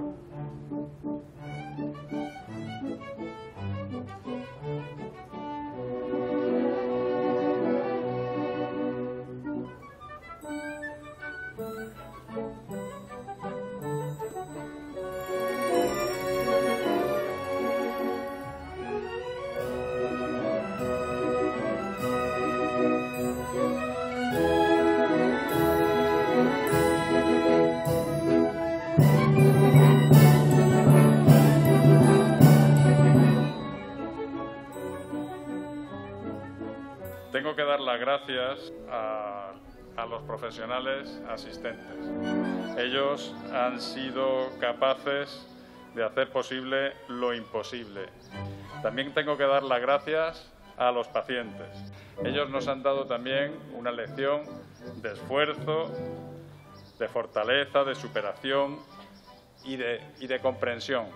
Thank you. Que dar las gracias a, los profesionales asistentes. Ellos han sido capaces de hacer posible lo imposible. También tengo que dar las gracias a los pacientes. Ellos nos han dado también una lección de esfuerzo, de fortaleza, de superación y de, y de comprensión.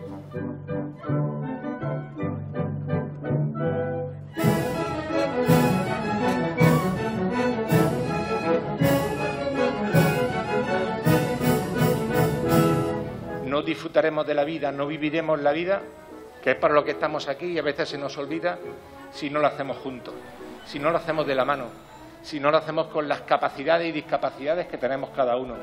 No disfrutaremos de la vida, no viviremos la vida, que es para lo que estamos aquí y a veces se nos olvida si no lo hacemos juntos, si no lo hacemos de la mano, si no lo hacemos con las capacidades y discapacidades que tenemos cada uno.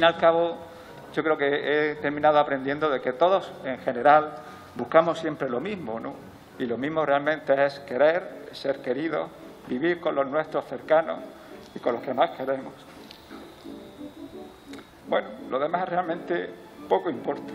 Fin y al cabo, yo creo que he terminado aprendiendo de que todos, en general, buscamos siempre lo mismo, ¿no? Y lo mismo realmente es querer, ser querido, vivir con los nuestros cercanos y con los que más queremos. Bueno, lo demás realmente poco importa.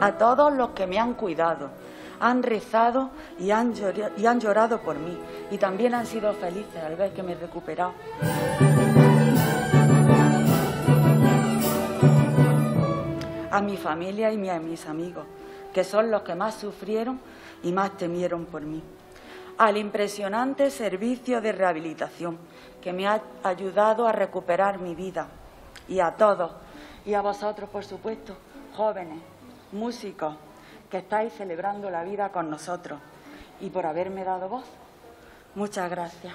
A todos los que me han cuidado, han rezado y han, llorado por mí y también han sido felices al ver que me he recuperado. A mi familia y a mis amigos, que son los que más sufrieron y más temieron por mí. Al impresionante servicio de rehabilitación que me ha ayudado a recuperar mi vida. Y a todos, y a vosotros, por supuesto, jóvenes, músicos, que estáis celebrando la vida con nosotros y por haberme dado voz. Muchas gracias.